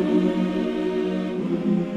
Amen.